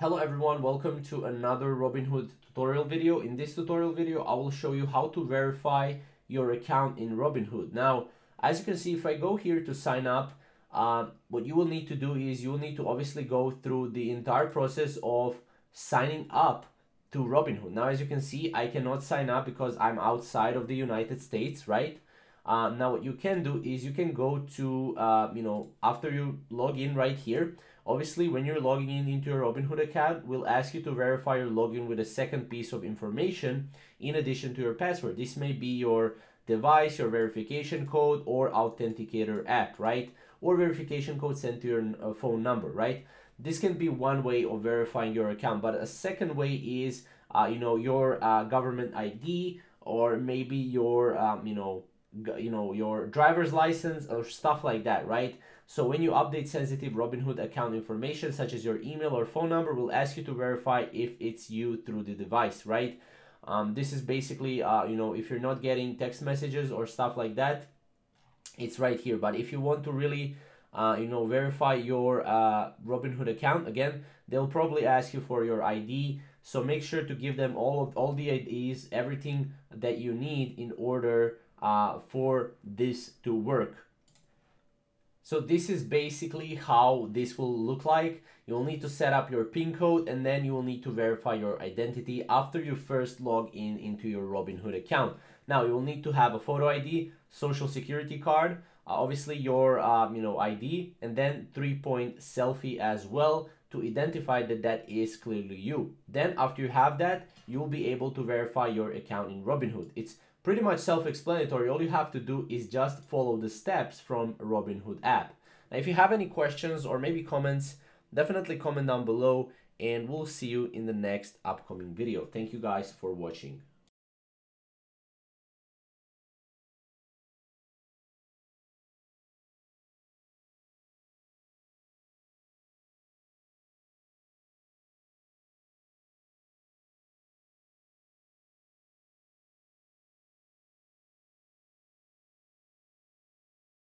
Hello everyone, welcome to another Robinhood tutorial video. In this tutorial video, I will show you how to verify your account in Robinhood. Now, as you can see, if I go here to sign up, uh, what you will need to do is you will need to obviously go through the entire process of signing up to Robinhood. Now, as you can see, I cannot sign up because I'm outside of the United States, right? Uh, now, what you can do is you can go to, uh, you know, after you log in right here, Obviously, when you're logging in into your Robinhood account, we'll ask you to verify your login with a second piece of information in addition to your password. This may be your device, your verification code, or authenticator app, right? Or verification code sent to your uh, phone number, right? This can be one way of verifying your account, but a second way is, uh, you know, your uh, government ID or maybe your, um, you know, you know, your driver's license or stuff like that, right? So when you update sensitive Robinhood account information, such as your email or phone number, will ask you to verify if it's you through the device, right? Um, this is basically, uh, you know, if you're not getting text messages or stuff like that, it's right here. But if you want to really, uh, you know, verify your uh, Robinhood account, again, they'll probably ask you for your ID. So make sure to give them all of all the IDs, everything that you need in order uh, for this to work. So this is basically how this will look like. You'll need to set up your PIN code and then you will need to verify your identity after you first log in into your Robinhood account. Now you will need to have a photo ID, social security card, uh, obviously your um, you know ID, and then three-point selfie as well to identify that that is clearly you. Then after you have that, you'll be able to verify your account in Robinhood. It's pretty much self-explanatory. All you have to do is just follow the steps from Robinhood app. Now, if you have any questions or maybe comments, definitely comment down below and we'll see you in the next upcoming video. Thank you guys for watching.